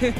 Take!